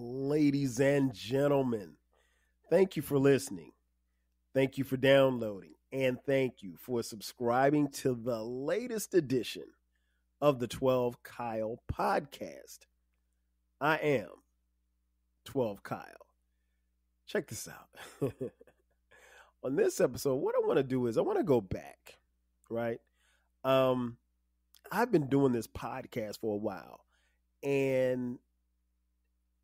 ladies and gentlemen. Thank you for listening. Thank you for downloading. And thank you for subscribing to the latest edition of the 12 Kyle podcast. I am 12 Kyle. Check this out. On this episode, what I want to do is I want to go back, right? Um, I've been doing this podcast for a while. And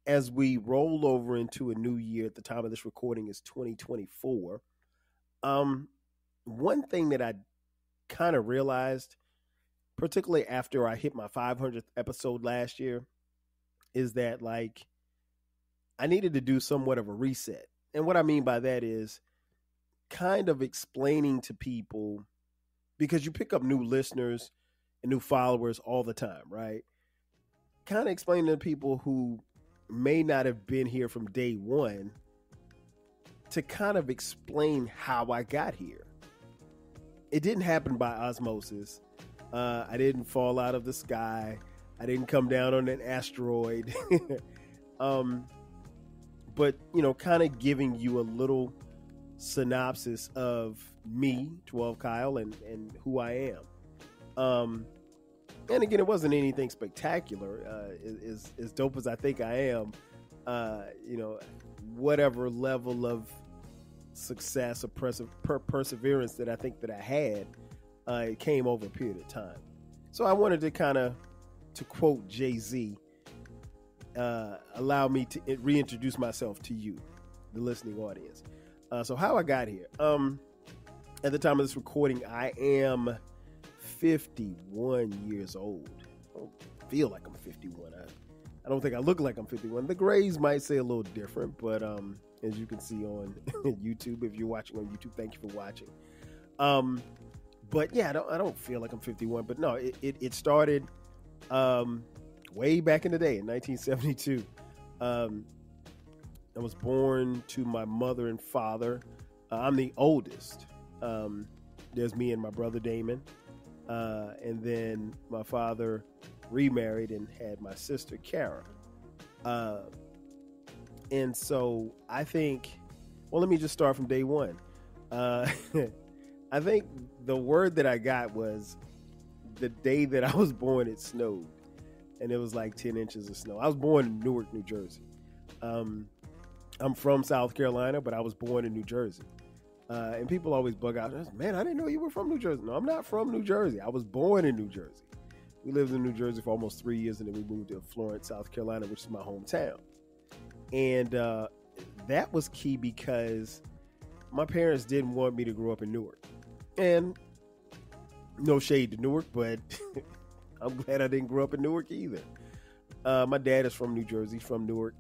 as we roll over into a new year at the time of this recording is 2024 um one thing that i kind of realized particularly after i hit my 500th episode last year is that like i needed to do somewhat of a reset. And what i mean by that is kind of explaining to people because you pick up new listeners and new followers all the time right? Kind of explaining to people who may not have been here from day one to kind of explain how I got here. It didn't happen by osmosis. Uh, I didn't fall out of the sky. I didn't come down on an asteroid. um, but, you know, kind of giving you a little synopsis of me, 12 Kyle, and, and who I am. Um, and again, it wasn't anything spectacular. Uh, as as dope as I think I am, uh, you know, whatever level of success or perse- per- perseverance that I think that I had, uh, it came over a period of time. So I wanted to kind of, to quote Jay Z, uh, allow me to reintroduce myself to you, the listening audience. Uh, so how I got here. Um, at the time of this recording, I am 51 years old. I don't feel like I'm 51. I, I don't think I look like I'm 51. The grays might say a little different, but um, as you can see on YouTube, if you're watching on YouTube, thank you for watching. Um, but yeah, I don't, I don't feel like I'm 51. But no, it, it, it started um, way back in the day in 1972. Um, I was born to my mother and father. Uh, I'm the oldest. Um, there's me and my brother Damon. Uh, and then my father remarried and had my sister Kara. Uh, and so I think, well, let me just start from day one. Uh, I think the word that I got was the day that I was born, it snowed. And it was like 10 inches of snow. I was born in Newark, New Jersey. Um, I'm from South Carolina, but I was born in New Jersey. Uh, and people always bug out, man, I didn't know you were from New Jersey. No, I'm not from New Jersey. I was born in New Jersey. We lived in New Jersey for almost three years, and then we moved to Florence, South Carolina, which is my hometown. And uh, that was key because my parents didn't want me to grow up in Newark. And no shade to Newark, but I'm glad I didn't grow up in Newark either. Uh, my dad is from New Jersey, from Newark,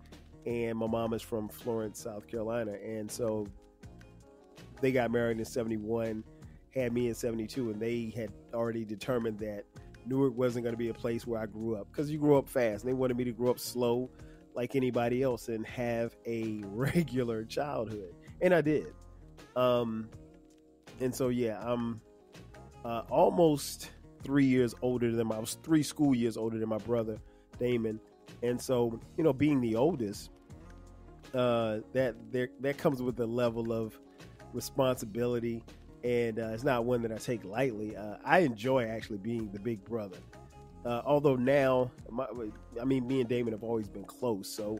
and my mom is from Florence, South Carolina. And so they got married in 71, had me in 72, and they had already determined that Newark wasn't going to be a place where I grew up because you grew up fast. And they wanted me to grow up slow like anybody else and have a regular childhood. And I did. Um, and so, yeah, I'm uh, almost three years older than my, I was three school years older than my brother, Damon. And so, you know, being the oldest, uh, that there, that comes with a level of responsibility, and uh, it's not one that I take lightly. Uh, I enjoy actually being the big brother. Uh, although now, my, I mean, me and Damon have always been close, so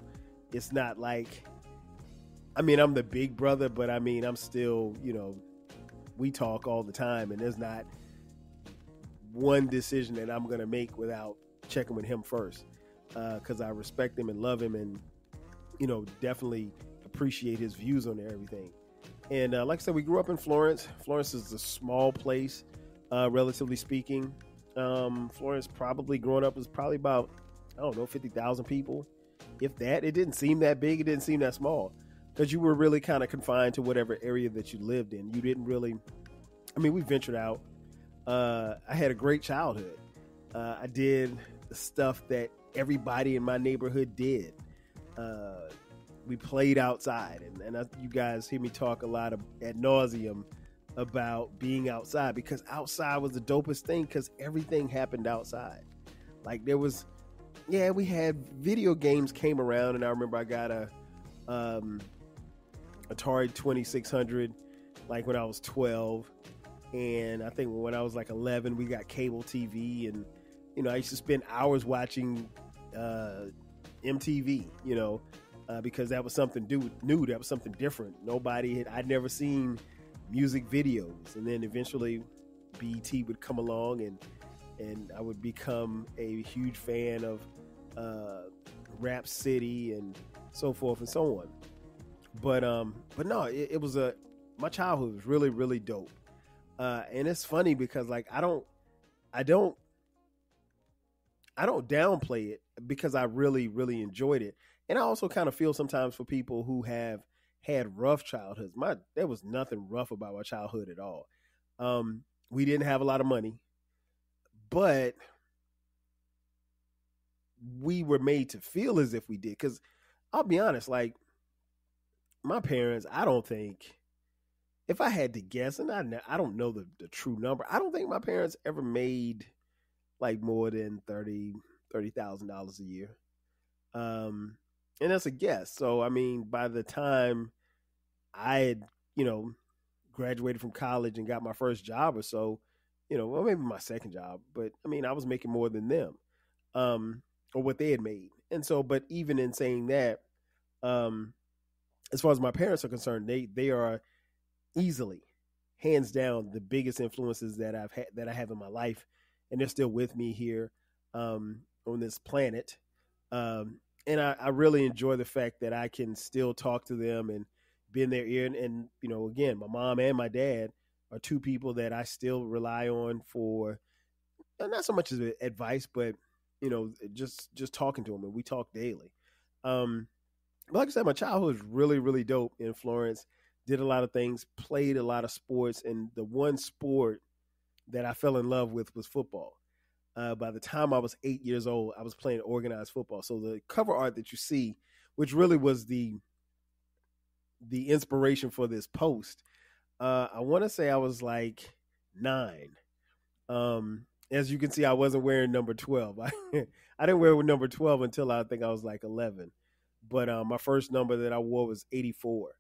it's not like, I mean, I'm the big brother, but I mean, I'm still, you know, we talk all the time, and there's not one decision that I'm going to make without checking with him first, because uh, I respect him and love him, and you know, definitely appreciate his views on everything. And uh, like I said, we grew up in Florence. Florence is a small place, uh, relatively speaking. Um, Florence probably growing up was probably about I don't know fifty thousand people, if that. It didn't seem that big. It didn't seem that small because you were really kind of confined to whatever area that you lived in. You didn't really. I mean, we ventured out. Uh, I had a great childhood. Uh, I did the stuff that everybody in my neighborhood did. We played outside, and, and I, you guys hear me talk a lot of nauseum about being outside because outside was the dopest thing because everything happened outside. Like there was yeah, we had video games came around, and I remember I got a um, Atari Twenty Six Hundred, like when I was twelve, and I think when I was like eleven, we got cable TV, and you know I used to spend hours watching uh, MTV, you know, uh, because that was something new, that was something different. Nobody had I'd never seen music videos, and then eventually BET would come along and and I would become a huge fan of uh, Rap City and so forth and so on. But um, but no, it, it was a my childhood was really really dope. Uh, and it's funny because like I don't, I don't, I don't downplay it because I really really enjoyed it. And I also kind of feel sometimes for people who have had rough childhoods. My there was nothing rough about my childhood at all. Um, we didn't have a lot of money, but we were made to feel as if we did. Because I'll be honest, like my parents, I don't think if I had to guess, and I I don't know the, the true number, I don't think my parents ever made like more than thirty thirty thousand dollars a year. Um, and that's a guess. So I mean, by the time I had, you know, graduated from college and got my first job or so, you know, well maybe my second job, but I mean, I was making more than them. Um, or what they had made. And so, but even in saying that, um, as far as my parents are concerned, they they are easily, hands down, the biggest influences that I've had that I have in my life, and they're still with me here um, on this planet. Um, and I, I, really enjoy the fact that I can still talk to them and be in their ear. And, and, you know, again, my mom and my dad are two people that I still rely on for not so much as advice, but you know, just just talking to them, and we talk daily. Um, but like I said, my childhood was really, really dope in Florence. Did a lot of things, played a lot of sports, and the one sport that I fell in love with was football. Uh, by the time I was eight years old, I was playing organized football. So the cover art that you see, which really was the the inspiration for this post, uh, I want to say I was like nine. Um, as you can see, I wasn't wearing number 12. I, I didn't wear number 12 until I think I was like 11. But um, my first number that I wore was 84.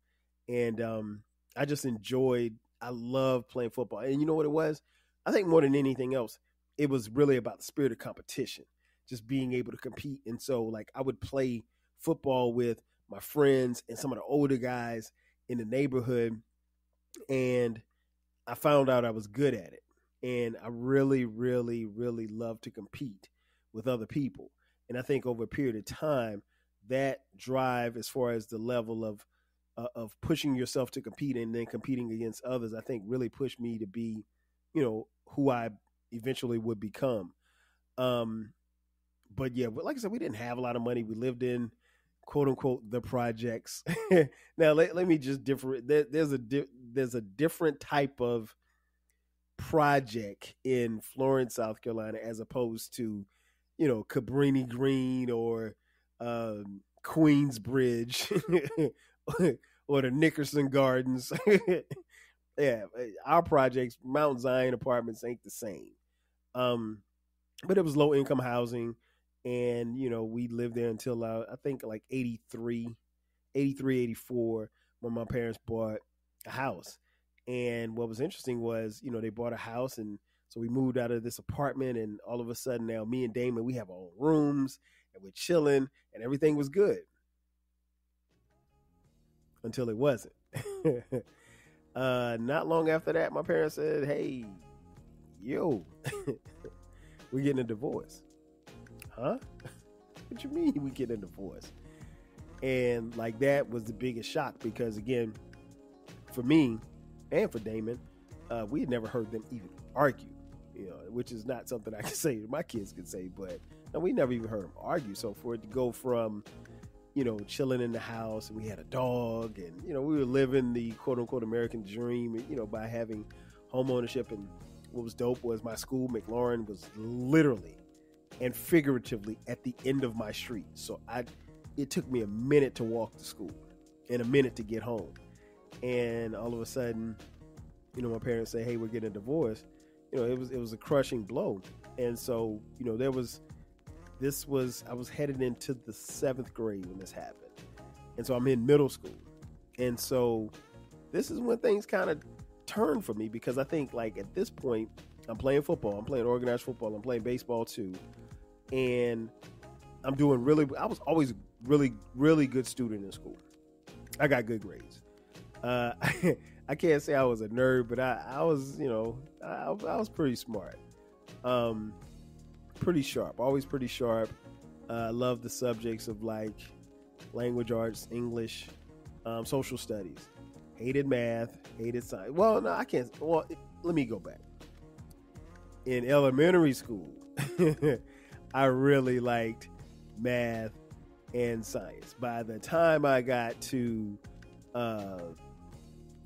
And um, I just enjoyed, I love playing football. And you know what it was? I think more than anything else, it was really about the spirit of competition, just being able to compete. And so, like, I would play football with my friends and some of the older guys in the neighborhood. And I found out I was good at it and I really, really, really love to compete with other people. And I think over a period of time, that drive, as far as the level of uh, of pushing yourself to compete and then competing against others, I think really pushed me to be, you know, who I eventually would become. Um, but yeah, like I said, we didn't have a lot of money. We lived in quote unquote the projects. now let, let me just differ. There, there's a di- there's a different type of project in Florence, South Carolina, as opposed to, you know, Cabrini Green or um, Queensbridge or the Nickerson Gardens. yeah, our projects, Mount Zion apartments ain't the same. Um, but it was low income housing. And, you know, we lived there until uh, I think like 83, 83, 84 when my parents bought a house. And what was interesting was, you know, they bought a house and so we moved out of this apartment and all of a sudden now me and Damon, we have our own rooms and we're chilling and everything was good. Until it wasn't. uh, not long after that, my parents said, Hey, yo, we're getting a divorce. Huh? what you mean we getting a divorce? And like that was the biggest shock because again, for me, and for Damon, uh, we had never heard them even argue, you know, which is not something I can say my kids can say, but no, we never even heard them argue. So for it to go from, you know, chilling in the house and we had a dog and, you know, we were living the quote unquote American dream, you know, by having home ownership. And what was dope was my school, McLaurin, was literally and figuratively at the end of my street. So I, it took me a minute to walk to school and a minute to get home and all of a sudden, you know, my parents say, "Hey, we're getting a divorce." You know, it was it was a crushing blow, and so you know there was this was I was headed into the seventh grade when this happened, and so I'm in middle school, and so this is when things kind of turned for me because I think like at this point I'm playing football, I'm playing organized football, I'm playing baseball too, and I'm doing really. I was always really really good student in school. I got good grades. Uh, I can't say I was a nerd, but I, I was, you know, I, I was pretty smart. Um, pretty sharp, always pretty sharp. Uh, I love the subjects of like language arts, English, um, social studies. Hated math, hated science. Well, no, I can't. Well, let me go back. In elementary school, I really liked math and science. By the time I got to, uh,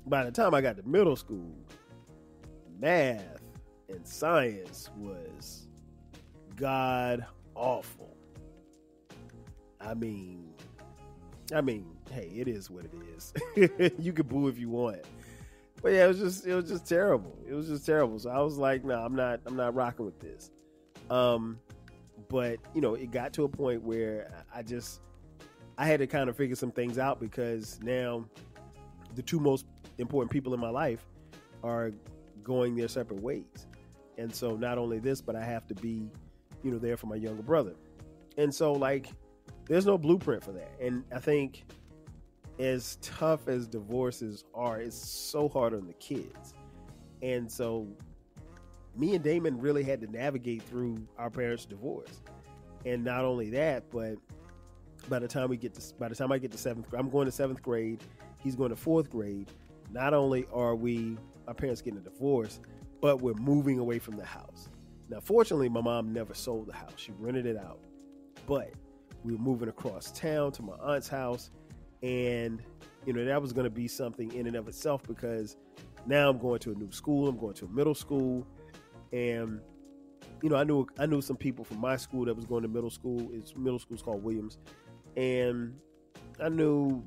by the time I got to middle school, math and science was god awful. I mean, I mean, hey, it is what it is. you can boo if you want. But yeah, it was just it was just terrible. It was just terrible. So I was like, no, nah, I'm not I'm not rocking with this. Um but, you know, it got to a point where I just I had to kind of figure some things out because now the two most important people in my life are going their separate ways. And so not only this, but I have to be, you know, there for my younger brother. And so like there's no blueprint for that. And I think as tough as divorces are, it's so hard on the kids. And so me and Damon really had to navigate through our parents' divorce. And not only that, but by the time we get to by the time I get to seventh I'm going to seventh grade, he's going to fourth grade. Not only are we our parents getting a divorce, but we're moving away from the house. Now, fortunately, my mom never sold the house; she rented it out. But we were moving across town to my aunt's house, and you know that was going to be something in and of itself because now I'm going to a new school. I'm going to a middle school, and you know I knew I knew some people from my school that was going to middle school. It's middle school's called Williams, and I knew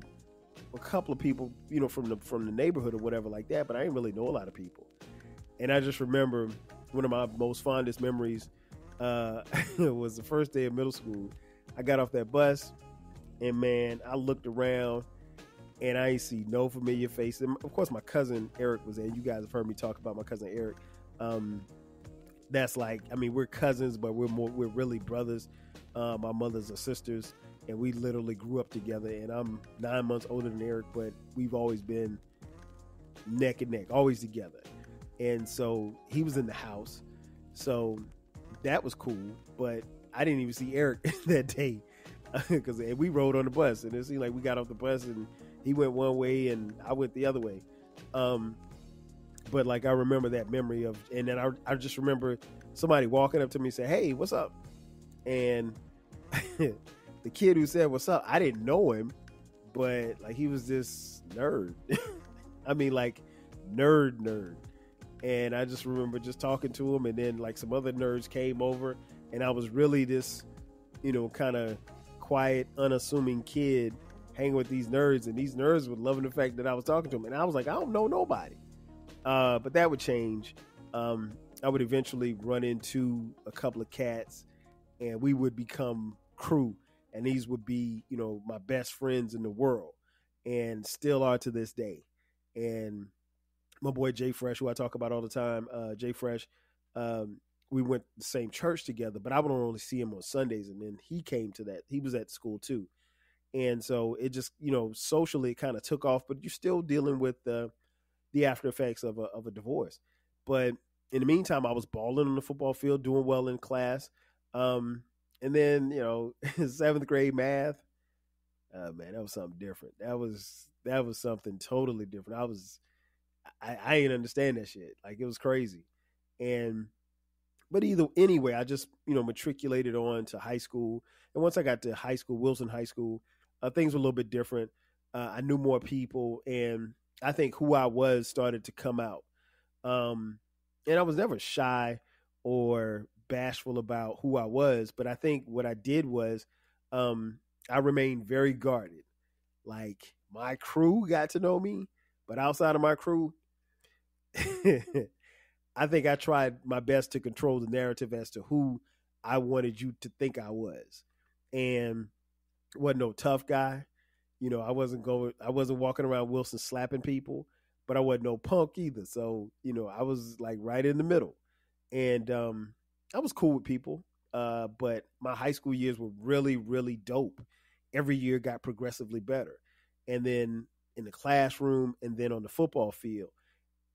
a couple of people, you know, from the from the neighborhood or whatever like that, but I didn't really know a lot of people. And I just remember one of my most fondest memories uh, was the first day of middle school. I got off that bus, and man, I looked around, and I ain't see no familiar face. And of course, my cousin Eric was there. You guys have heard me talk about my cousin Eric. Um, that's like, I mean, we're cousins, but we're more, we're really brothers. Uh, my mothers are sisters and we literally grew up together. And I'm nine months older than Eric, but we've always been neck and neck, always together. And so he was in the house, so that was cool. But I didn't even see Eric that day because we rode on the bus, and it seemed like we got off the bus and he went one way and I went the other way. Um, but like I remember that memory of, and then I, I just remember somebody walking up to me and say, "Hey, what's up?" And the kid who said what's up, I didn't know him, but like he was this nerd. I mean, like nerd nerd. And I just remember just talking to him, and then like some other nerds came over, and I was really this, you know, kind of quiet, unassuming kid hanging with these nerds, and these nerds were loving the fact that I was talking to them, and I was like, I don't know nobody. Uh, but that would change. Um, I would eventually run into a couple of cats, and we would become crew and these would be you know my best friends in the world and still are to this day and my boy jay fresh who i talk about all the time uh, jay fresh um, we went the same church together but i would only see him on sundays and then he came to that he was at school too and so it just you know socially it kind of took off but you're still dealing with the the after effects of a, of a divorce but in the meantime i was balling on the football field doing well in class um, and then, you know, seventh grade math. Uh, man, that was something different. That was that was something totally different. I was I, I didn't understand that shit. Like it was crazy. And but either anyway, I just, you know, matriculated on to high school. And once I got to high school, Wilson High School, uh, things were a little bit different. Uh, I knew more people and I think who I was started to come out. Um, and I was never shy or bashful about who I was, but I think what I did was um, I remained very guarded. Like my crew got to know me, but outside of my crew, I think I tried my best to control the narrative as to who I wanted you to think I was. And wasn't no tough guy. You know, I wasn't going I wasn't walking around Wilson slapping people, but I wasn't no punk either. So, you know, I was like right in the middle. And um I was cool with people. Uh, but my high school years were really, really dope. Every year got progressively better. And then in the classroom and then on the football field,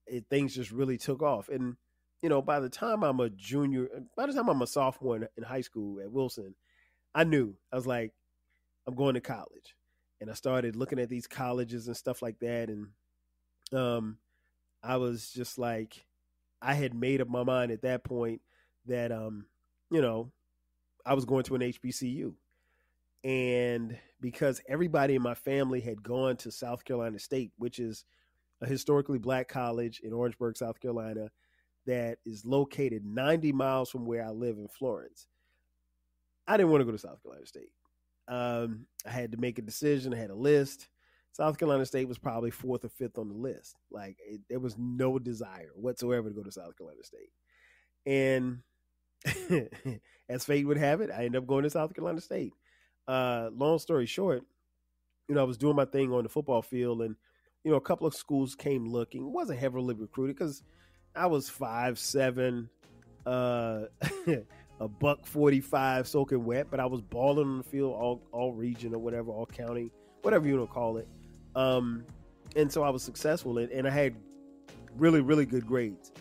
it, things just really took off. And, you know, by the time I'm a junior, by the time I'm a sophomore in, in high school at Wilson, I knew I was like, I'm going to college. And I started looking at these colleges and stuff like that. And um, I was just like, I had made up my mind at that point that um, you know, I was going to an HBCU. And because everybody in my family had gone to South Carolina State, which is a historically black college in Orangeburg, South Carolina, that is located 90 miles from where I live in Florence. I didn't want to go to South Carolina State. Um, I had to make a decision. I had a list. South Carolina State was probably fourth or fifth on the list. Like it, there was no desire whatsoever to go to South Carolina State. And as fate would have it, I ended up going to South Carolina State. Uh, long story short, you know, I was doing my thing on the football field, and you know, a couple of schools came looking. wasn't heavily recruited because I was five seven, uh, a buck forty five, soaking wet, but I was balling on the field, all all region or whatever, all county, whatever you want to call it. Um, and so I was successful, and, and I had really really good grades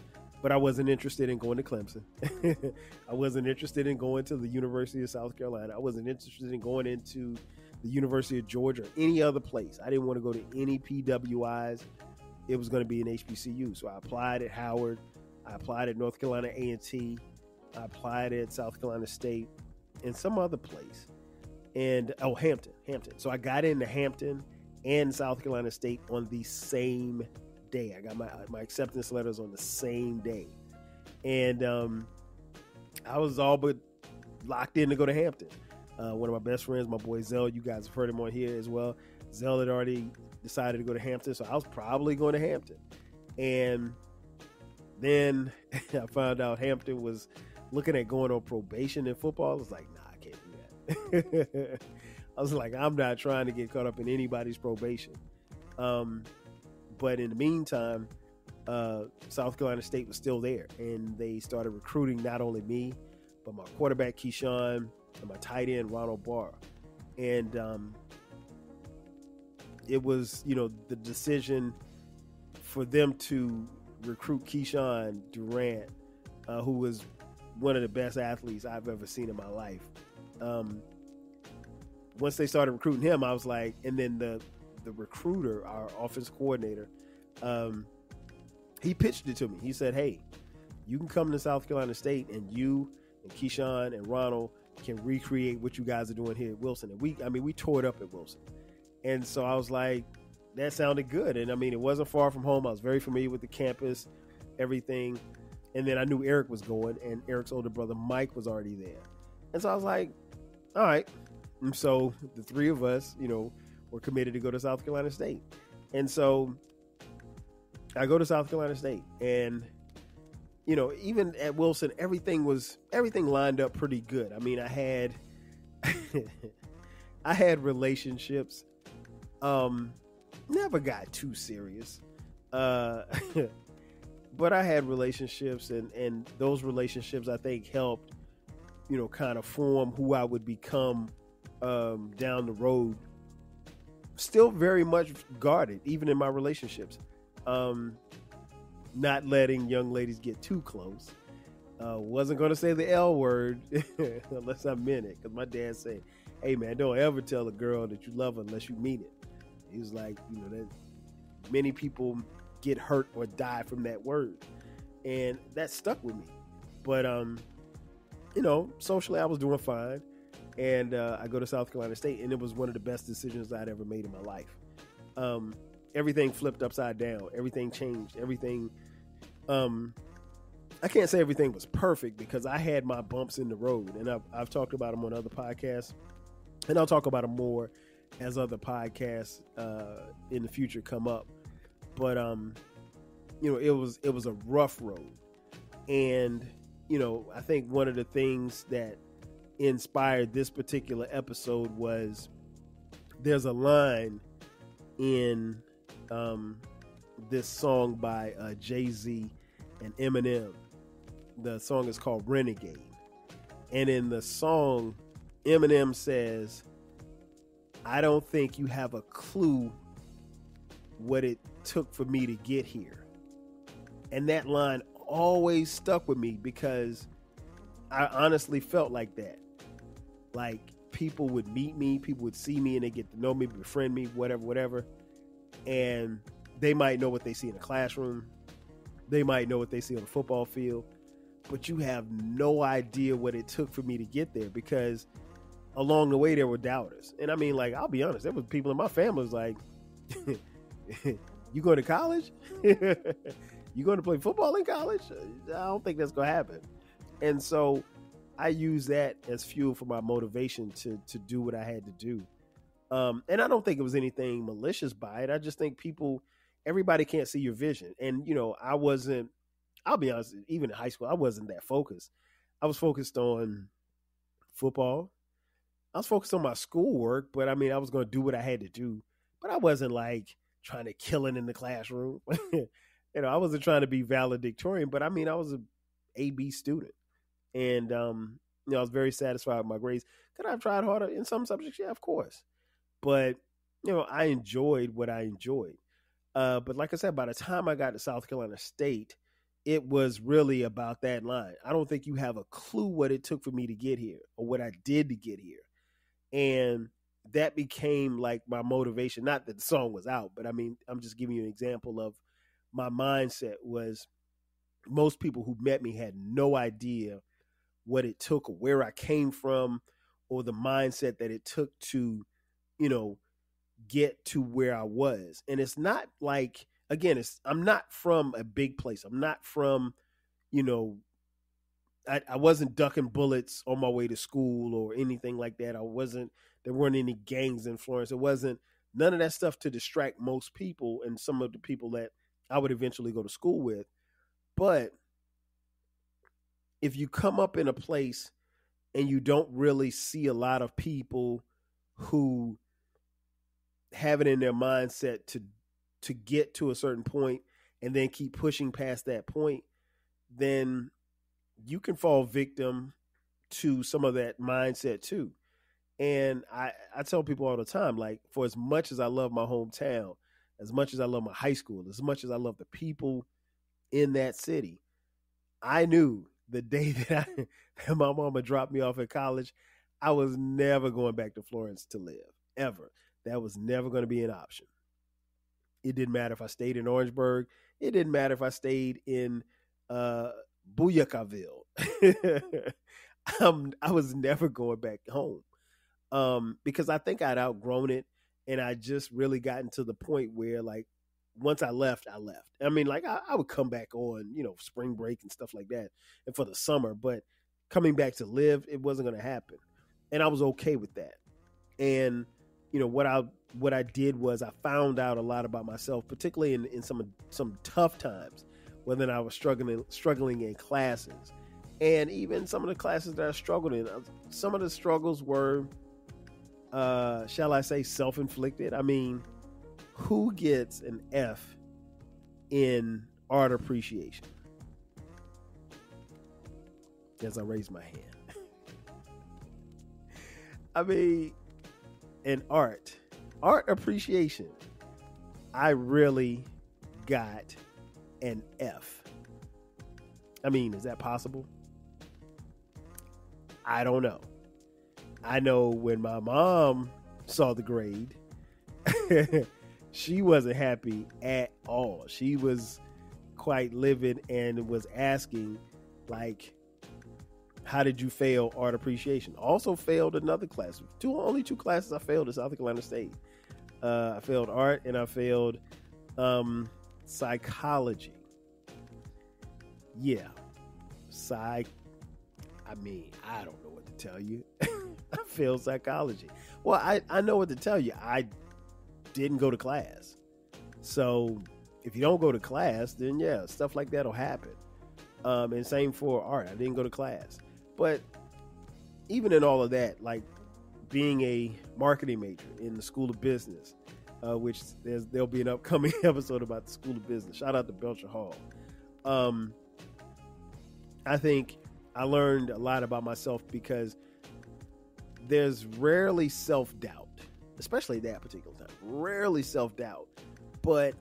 but I wasn't interested in going to Clemson. I wasn't interested in going to the University of South Carolina. I wasn't interested in going into the University of Georgia or any other place. I didn't want to go to any PWIs. It was going to be an HBCU. So I applied at Howard. I applied at North Carolina A&T. I applied at South Carolina State and some other place. And oh, Hampton, Hampton. So I got into Hampton and South Carolina State on the same day. I got my my acceptance letters on the same day, and um, I was all but locked in to go to Hampton. Uh, one of my best friends, my boy Zell, you guys have heard him on here as well. Zell had already decided to go to Hampton, so I was probably going to Hampton. And then I found out Hampton was looking at going on probation in football. I was like, nah, I can't do that. I was like, I'm not trying to get caught up in anybody's probation. Um, but in the meantime, uh, South Carolina State was still there, and they started recruiting not only me, but my quarterback Keyshawn and my tight end Ronald Barr, and um, it was you know the decision for them to recruit Keyshawn Durant, uh, who was one of the best athletes I've ever seen in my life. Um, once they started recruiting him, I was like, and then the the recruiter, our offense coordinator, um, he pitched it to me. He said, "Hey, you can come to South Carolina State, and you and Keyshawn and Ronald can recreate what you guys are doing here at Wilson." And we, I mean, we tore it up at Wilson. And so I was like, that sounded good. And I mean, it wasn't far from home. I was very familiar with the campus, everything. And then I knew Eric was going, and Eric's older brother Mike was already there. And so I was like, all right. And so the three of us, you know, were committed to go to South Carolina State. And so I go to South Carolina State and you know, even at Wilson, everything was everything lined up pretty good. I mean, I had I had relationships. Um never got too serious. Uh but I had relationships and and those relationships I think helped you know kind of form who I would become um down the road still very much guarded, even in my relationships. Um, not letting young ladies get too close. Uh, wasn't going to say the L word unless I meant it, because my dad said, "Hey man, don't ever tell a girl that you love her unless you mean it." He was like, you know, that many people get hurt or die from that word, and that stuck with me. But um, you know, socially I was doing fine and uh, I go to South Carolina State, and it was one of the best decisions I'd ever made in my life. Um, everything flipped upside down. Everything changed. Everything. Um, I can't say everything was perfect because I had my bumps in the road, and I've, I've talked about them on other podcasts, and I'll talk about them more as other podcasts uh, in the future come up. But um, you know, it was it was a rough road, and you know, I think one of the things that inspired this particular episode was there's a line in um, this song by uh, Jay Z and Eminem. The song is called Renegade. And in the song, Eminem says, I don't think you have a clue what it took for me to get here. And that line always stuck with me because I honestly felt like that. Like people would meet me, people would see me and they get to know me, befriend me, whatever, whatever. And they might know what they see in the classroom. They might know what they see on the football field. But you have no idea what it took for me to get there because along the way there were doubters. And I mean, like, I'll be honest, there was people in my family was like, You going to college? you going to play football in college? I don't think that's gonna happen. And so I use that as fuel for my motivation to to do what I had to do. Um, and I don't think it was anything malicious by it. I just think people, everybody can't see your vision. And you know, I wasn't. I'll be honest. Even in high school, I wasn't that focused. I was focused on football. I was focused on my schoolwork, but I mean, I was going to do what I had to do. But I wasn't like trying to kill it in the classroom. you know, I wasn't trying to be valedictorian, but I mean, I was a A B student and um, you know, I was very satisfied with my grades. Could I have tried harder in some subjects? Yeah, of course. But you know, I enjoyed what I enjoyed. Uh, but like I said, by the time I got to South Carolina State, it was really about that line. I don't think you have a clue what it took for me to get here or what I did to get here. And that became like my motivation. Not that the song was out, but I mean, I'm just giving you an example of my mindset was most people who met me had no idea what it took or where I came from or the mindset that it took to, you know, get to where I was. And it's not like again, it's I'm not from a big place. I'm not from, you know, I, I wasn't ducking bullets on my way to school or anything like that. I wasn't there weren't any gangs in Florence. It wasn't none of that stuff to distract most people and some of the people that I would eventually go to school with. But if you come up in a place and you don't really see a lot of people who have it in their mindset to to get to a certain point and then keep pushing past that point, then you can fall victim to some of that mindset too. And I, I tell people all the time, like, for as much as I love my hometown, as much as I love my high school, as much as I love the people in that city, I knew the day that, I, that my mama dropped me off at college, I was never going back to Florence to live, ever. That was never going to be an option. It didn't matter if I stayed in Orangeburg. It didn't matter if I stayed in uh, Booyakaville. I was never going back home um, because I think I'd outgrown it, and I just really gotten to the point where like once I left, I left. I mean, like I, I, would come back on, you know, spring break and stuff like that, and for the summer. But coming back to live, it wasn't going to happen, and I was okay with that. And you know what I what I did was I found out a lot about myself, particularly in, in some some tough times, when I was struggling struggling in classes, and even some of the classes that I struggled in. Uh, some of the struggles were, uh, shall I say, self inflicted. I mean who gets an F in art appreciation? As I raise my hand. I mean, in art, art appreciation, I really got an F. I mean, is that possible? I don't know. I know when my mom saw the grade, she wasn't happy at all. She was quite livid and was asking, like, how did you fail art appreciation? Also failed another class. Two only two classes I failed at South Carolina State. Uh, I failed art and I failed um, psychology. Yeah, psych. I mean, I don't know what to tell you. I failed psychology. Well, I I know what to tell you. I didn't go to class. So if you don't go to class, then yeah, stuff like that'll happen. Um, and same for art. I didn't go to class, but even in all of that, like being a marketing major in the School of Business, uh, which there'll be an upcoming episode about the School of Business. Shout out to Belcher Hall. Um, I think I learned a lot about myself because there's rarely self doubt, especially that particular time. Rarely self doubt, but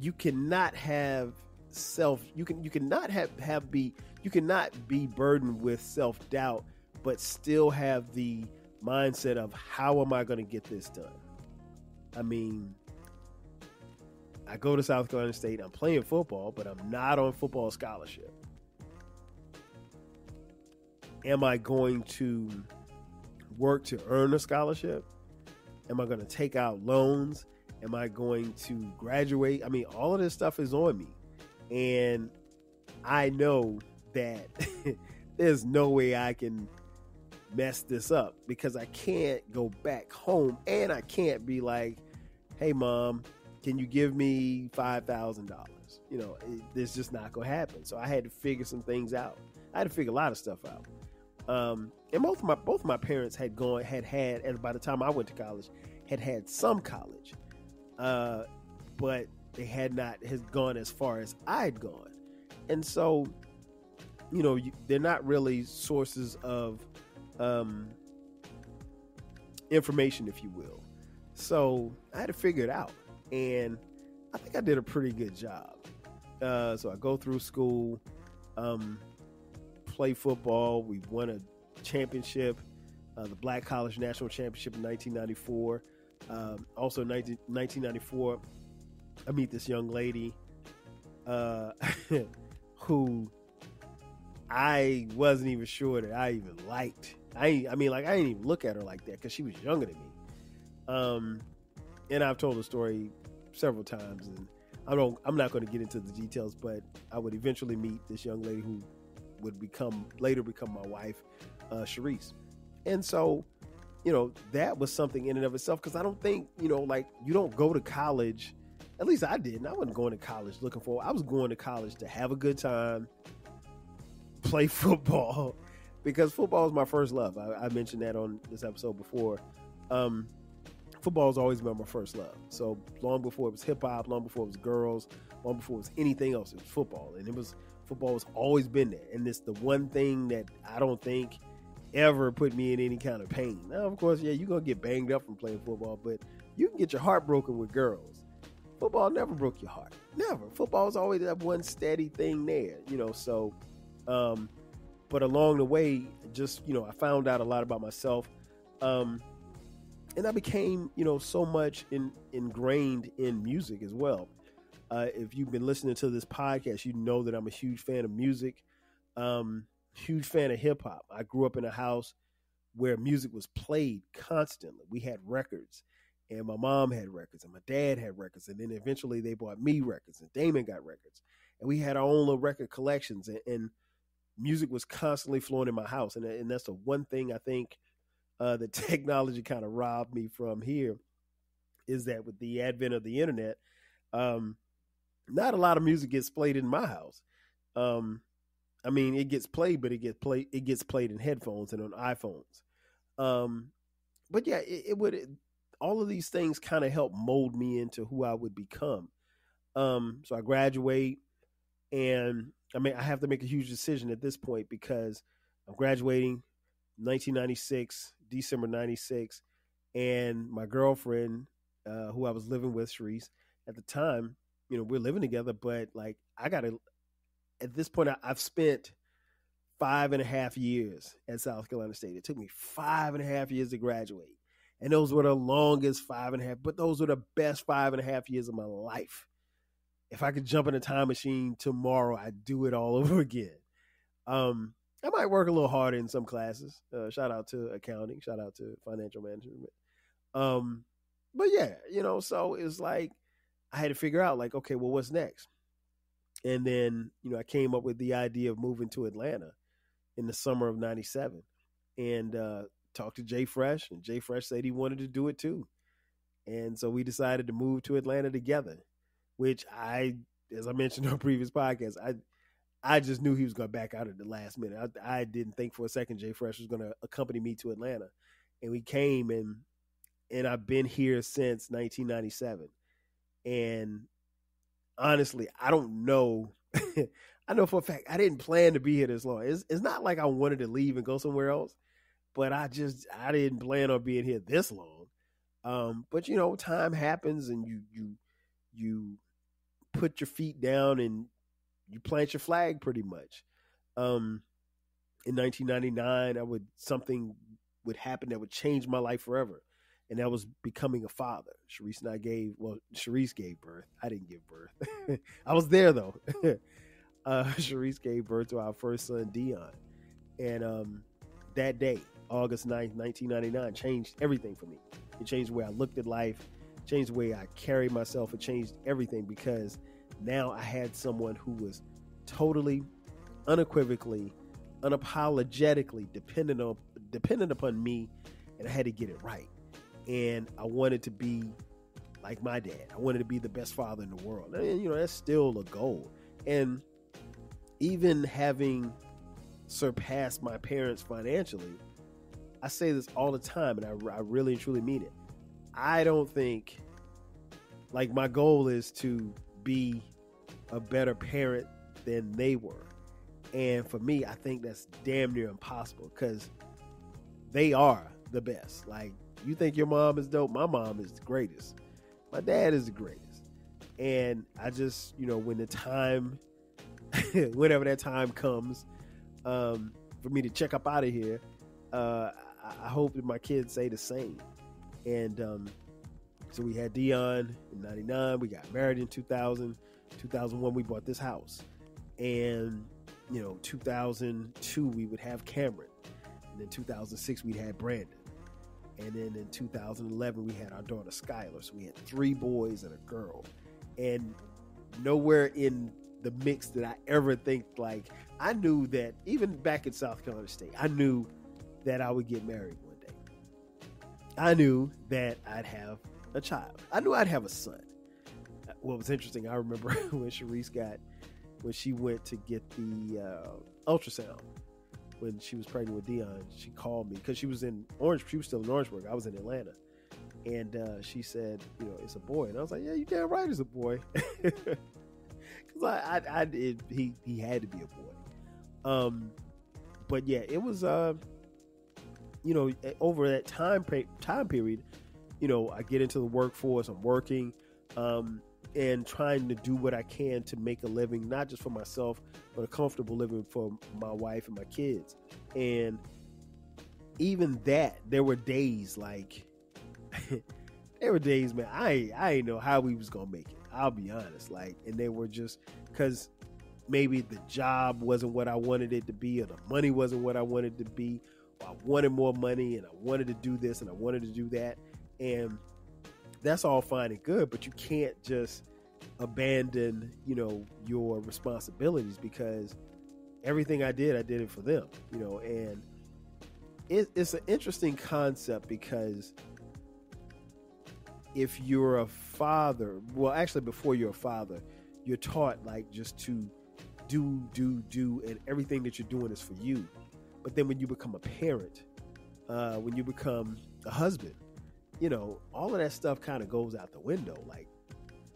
you cannot have self. You can you cannot have have be you cannot be burdened with self doubt, but still have the mindset of how am I going to get this done. I mean, I go to South Carolina State. I'm playing football, but I'm not on football scholarship. Am I going to work to earn a scholarship? Am I going to take out loans? Am I going to graduate? I mean, all of this stuff is on me. And I know that there's no way I can mess this up because I can't go back home and I can't be like, hey, mom, can you give me $5,000? You know, it, it's just not going to happen. So I had to figure some things out. I had to figure a lot of stuff out. Um, and both my both my parents had gone had had, and by the time I went to college, had had some college, uh, but they had not has gone as far as I'd gone, and so, you know, you, they're not really sources of um, information, if you will. So I had to figure it out, and I think I did a pretty good job. Uh, so I go through school, um, play football. We won a championship, uh, the Black College National Championship in 1994. Um, also, 19, 1994, I meet this young lady uh, who I wasn't even sure that I even liked. I I mean, like I didn't even look at her like that because she was younger than me. Um, and I've told the story several times, and I don't. I'm not going to get into the details, but I would eventually meet this young lady who would become later become my wife, uh, Sharice. And so, you know, that was something in and of itself because I don't think you know, like you don't go to college. At least I didn't. I wasn't going to college looking for. I was going to college to have a good time, play football, because football is my first love. I, I mentioned that on this episode before. Um, football has always been my first love. So long before it was hip hop, long before it was girls, long before it was anything else, it was football, and it was football has always been there. And it's the one thing that I don't think ever put me in any kind of pain. Now, of course, yeah, you're gonna get banged up from playing football, but you can get your heart broken with girls. Football never broke your heart. Never. Football is always that one steady thing there, you know. So, um, but along the way, just you know, I found out a lot about myself. Um, and I became, you know, so much in, ingrained in music as well. Uh, if you've been listening to this podcast, you know that I'm a huge fan of music, um, huge fan of hip hop. I grew up in a house where music was played constantly. We had records, and my mom had records, and my dad had records, and then eventually they bought me records, and Damon got records, and we had our own little record collections, and, and music was constantly flowing in my house, and, and that's the one thing I think uh, the technology kind of robbed me from here is that with the advent of the internet, um, not a lot of music gets played in my house. Um, I mean, it gets played, but it gets played. It gets played in headphones and on iPhones. Um, but yeah, it, it would. It, all of these things kind of help mold me into who I would become. Um, so I graduate, and I mean, I have to make a huge decision at this point because I'm graduating 1996, December 96. And my girlfriend, uh, who I was living with, Sharice, at the time, you know, we're living together, but like, I got to, at this point, I, I've spent five and a half years at South Carolina State. It took me five and a half years to graduate. And those were the longest five and a half, but those were the best five and a half years of my life. If I could jump in a time machine tomorrow, I'd do it all over again. Um, I might work a little harder in some classes. Uh, shout out to accounting. Shout out to financial management. Um, but yeah, you know, so it's like I had to figure out, like, okay, well, what's next? And then, you know, I came up with the idea of moving to Atlanta in the summer of '97, and uh, talked to Jay Fresh, and Jay Fresh said he wanted to do it too, and so we decided to move to Atlanta together. Which I, as I mentioned on previous podcast, I I just knew he was going to back out at the last minute. I, I didn't think for a second Jay Fresh was going to accompany me to Atlanta, and we came and and I've been here since 1997. And honestly, I don't know. I know for a fact I didn't plan to be here this long. It's it's not like I wanted to leave and go somewhere else, but I just I didn't plan on being here this long. Um, but you know, time happens, and you you you put your feet down and you plant your flag pretty much. Um, in 1999, I would something would happen that would change my life forever, and that was becoming a father. Sharice and I gave well, Sharice gave birth. I didn't give birth. I was there though. uh, Sharice gave birth to our first son, Dion, and um, that day, August 9th, 1999, changed everything for me. It changed the way I looked at life, changed the way I carried myself. It changed everything because now I had someone who was totally, unequivocally, unapologetically dependent on dependent upon me, and I had to get it right. And I wanted to be like my dad. I wanted to be the best father in the world. And you know, that's still a goal. And even having surpassed my parents financially, I say this all the time, and I, I really and truly mean it. I don't think, like, my goal is to be a better parent than they were. And for me, I think that's damn near impossible because they are the best. Like, you think your mom is dope? My mom is the greatest. My dad is the greatest. And I just, you know, when the time, whenever that time comes um, for me to check up out of here, uh, I, I hope that my kids say the same. And um, so we had Dion in 99. We got married in 2000. 2001, we bought this house. And, you know, 2002, we would have Cameron. And then 2006, we had Brandon. And then in 2011, we had our daughter Skylar. So we had three boys and a girl. And nowhere in the mix did I ever think like I knew that even back in South Carolina State, I knew that I would get married one day. I knew that I'd have a child. I knew I'd have a son what was interesting, I remember when Sharice got when she went to get the uh, ultrasound when she was pregnant with Dion. She called me because she was in Orange. She was still in Orangeburg. I was in Atlanta, and uh, she said, "You know, it's a boy." And I was like, "Yeah, you damn right, it's a boy." Because I, I, I did. He, he had to be a boy. Um, but yeah, it was. Uh, you know, over that time time period, you know, I get into the workforce. I'm working. Um, and trying to do what I can to make a living, not just for myself, but a comfortable living for my wife and my kids. And even that, there were days like, there were days, man. I I didn't know how we was gonna make it. I'll be honest, like, and they were just because maybe the job wasn't what I wanted it to be, or the money wasn't what I wanted to be, or I wanted more money, and I wanted to do this, and I wanted to do that, and that's all fine and good, but you can't just abandon, you know, your responsibilities because everything I did, I did it for them, you know, and it, it's an interesting concept because if you're a father, well, actually, before you're a father, you're taught like just to do, do, do, and everything that you're doing is for you. But then when you become a parent, uh, when you become a husband, you know, all of that stuff kind of goes out the window. Like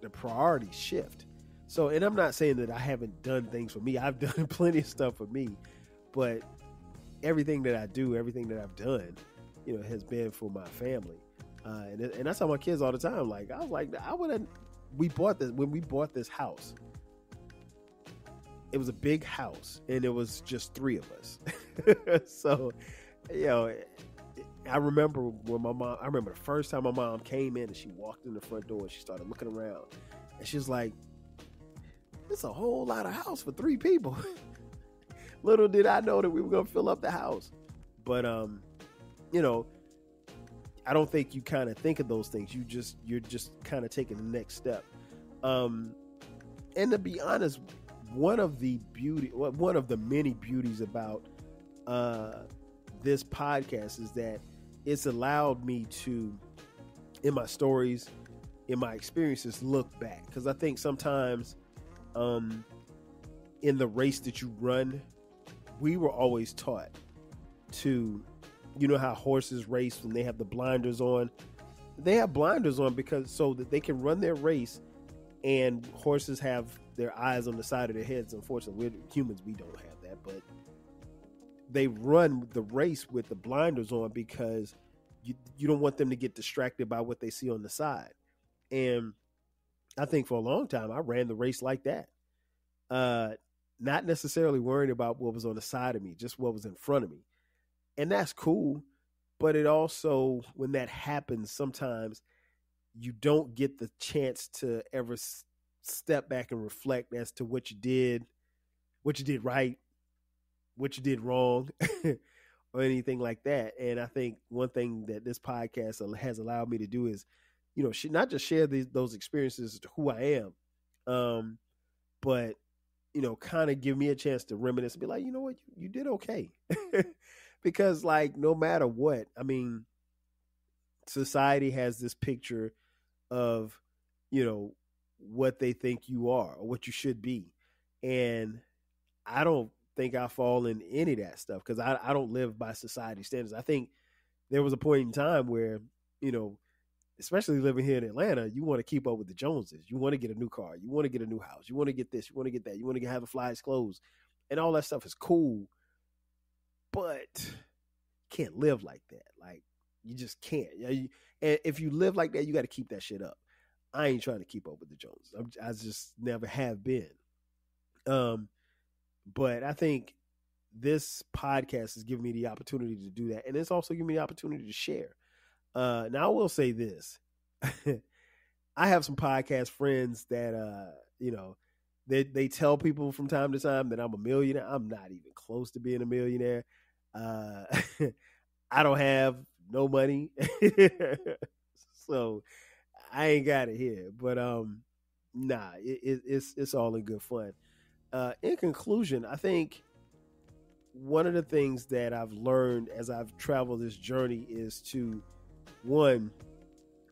the priorities shift. So, and I'm not saying that I haven't done things for me. I've done plenty of stuff for me, but everything that I do, everything that I've done, you know, has been for my family. Uh, and, and I tell my kids all the time, like, I was like, I would have, we bought this, when we bought this house, it was a big house and it was just three of us. so, you know, I remember when my mom, I remember the first time my mom came in and she walked in the front door and she started looking around. And she's like, it's a whole lot of house for three people. Little did I know that we were going to fill up the house. But, um, you know, I don't think you kind of think of those things. You just, you're just kind of taking the next step. Um, and to be honest, one of the beauty, one of the many beauties about, uh, this podcast is that it's allowed me to, in my stories, in my experiences, look back. Because I think sometimes um, in the race that you run, we were always taught to, you know, how horses race when they have the blinders on. They have blinders on because so that they can run their race, and horses have their eyes on the side of their heads. Unfortunately, we're humans, we don't have that, but they run the race with the blinders on because you you don't want them to get distracted by what they see on the side. And I think for a long time I ran the race like that. Uh not necessarily worrying about what was on the side of me, just what was in front of me. And that's cool, but it also when that happens sometimes you don't get the chance to ever step back and reflect as to what you did, what you did right, what you did wrong or anything like that. And I think one thing that this podcast has allowed me to do is, you know, not just share these, those experiences to who I am, um, but you know, kind of give me a chance to reminisce and be like, you know what, you, you did okay. because like no matter what, I mean, society has this picture of, you know, what they think you are or what you should be. And I don't think I fall in any of that stuff because I, I don't live by society standards. I think there was a point in time where, you know, especially living here in Atlanta, you want to keep up with the Joneses. You want to get a new car. You want to get a new house. You want to get this. You want to get that. You want to have the flyest clothes. And all that stuff is cool. But can't live like that. Like, you just can't. And if you live like that, you got to keep that shit up. I ain't trying to keep up with the Joneses. I'm, I just never have been. Um, but I think this podcast has given me the opportunity to do that. And it's also given me the opportunity to share. Uh, now, I will say this I have some podcast friends that, uh, you know, they, they tell people from time to time that I'm a millionaire. I'm not even close to being a millionaire. Uh, I don't have no money. so I ain't got it here. But um, nah, it, it, it's it's all in good fun uh, in conclusion, I think one of the things that I've learned as I've traveled this journey is to one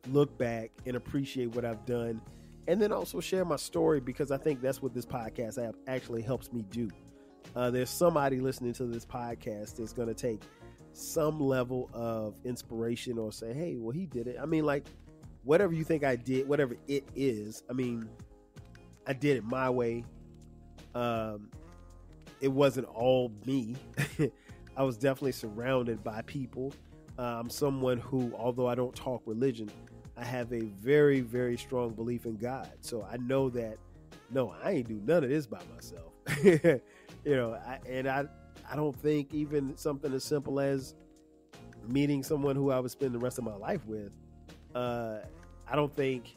look back and appreciate what I've done, and then also share my story because I think that's what this podcast app actually helps me do. Uh, there's somebody listening to this podcast that's going to take some level of inspiration or say, "Hey, well, he did it." I mean, like whatever you think I did, whatever it is. I mean, I did it my way. Um, it wasn't all me. I was definitely surrounded by people. Uh, I'm someone who, although I don't talk religion, I have a very, very strong belief in God. So I know that no, I ain't do none of this by myself. you know, I, and I, I don't think even something as simple as meeting someone who I would spend the rest of my life with. Uh, I don't think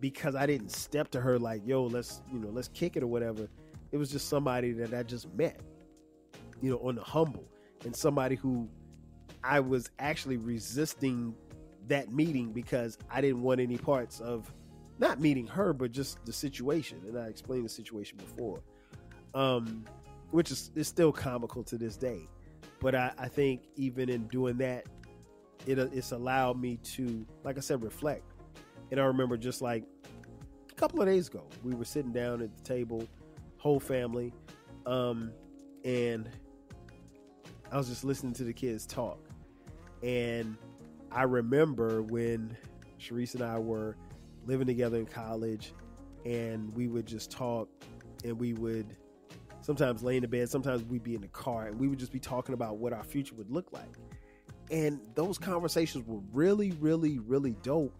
because I didn't step to her like, yo, let's you know, let's kick it or whatever. It was just somebody that I just met, you know, on the humble, and somebody who I was actually resisting that meeting because I didn't want any parts of not meeting her, but just the situation. And I explained the situation before, um, which is, is still comical to this day. But I, I think even in doing that, it, it's allowed me to, like I said, reflect. And I remember just like a couple of days ago, we were sitting down at the table whole family. Um, and I was just listening to the kids talk. And I remember when Sharice and I were living together in college, and we would just talk, and we would sometimes lay in the bed, sometimes we'd be in the car, and we would just be talking about what our future would look like. And those conversations were really, really, really dope,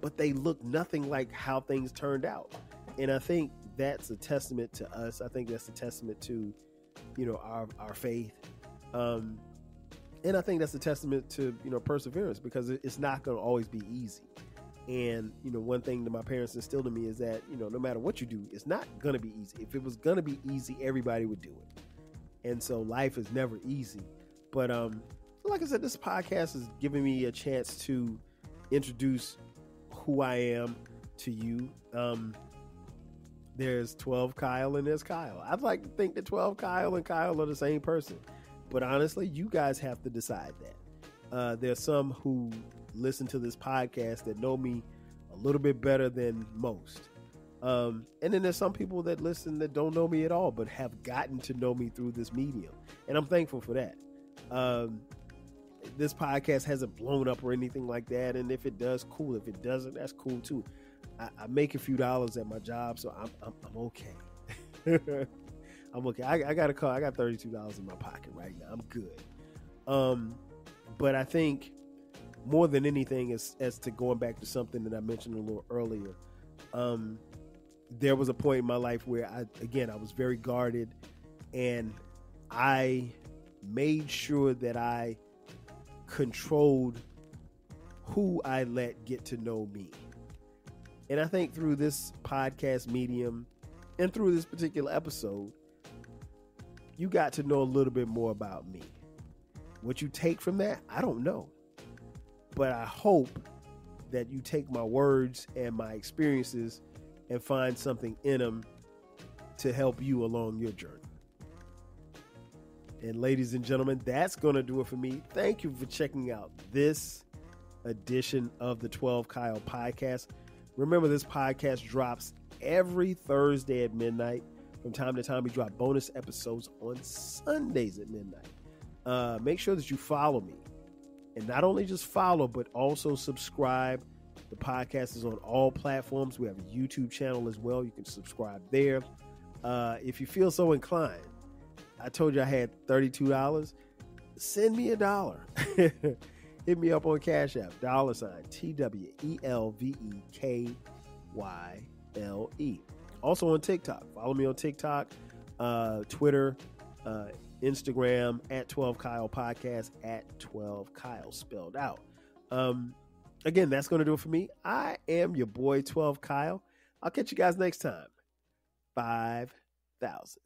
but they looked nothing like how things turned out. And I think that's a testament to us. I think that's a testament to, you know, our our faith. Um, and I think that's a testament to you know perseverance because it's not going to always be easy. And you know, one thing that my parents instilled in me is that you know, no matter what you do, it's not going to be easy. If it was going to be easy, everybody would do it. And so life is never easy. But um, like I said, this podcast is giving me a chance to introduce who I am to you. Um, there's 12 Kyle and there's Kyle. I'd like to think that 12 Kyle and Kyle are the same person. But honestly, you guys have to decide that. Uh, there's some who listen to this podcast that know me a little bit better than most. Um, and then there's some people that listen that don't know me at all, but have gotten to know me through this medium, and I'm thankful for that. Um, this podcast hasn't blown up or anything like that, and if it does, cool. If it doesn't, that's cool too. I, I make a few dollars at my job, so I'm I'm, I'm okay. I'm okay. I, I, got a call. I got thirty two dollars in my pocket right now. I'm good. Um, but I think more than anything, as as to going back to something that I mentioned a little earlier, um, there was a point in my life where I again I was very guarded, and I made sure that I controlled who I let get to know me. And I think through this podcast medium and through this particular episode, you got to know a little bit more about me. What you take from that, I don't know. But I hope that you take my words and my experiences and find something in them to help you along your journey. And ladies and gentlemen, that's going to do it for me. Thank you for checking out this edition of the 12 Kyle podcast. Remember, this podcast drops every Thursday at midnight. From time to time, we drop bonus episodes on Sundays at midnight. Uh, make sure that you follow me. And not only just follow, but also subscribe. The podcast is on all platforms. We have a YouTube channel as well. You can subscribe there. Uh, if you feel so inclined, I told you I had $32. Send me a dollar. Hit me up on Cash App, dollar sign T W E L V E K Y L E. Also on TikTok. Follow me on TikTok, uh, Twitter, uh, Instagram at 12 Kyle Podcast at 12 Kyle spelled out. Um, again, that's going to do it for me. I am your boy 12 Kyle. I'll catch you guys next time. 5,000.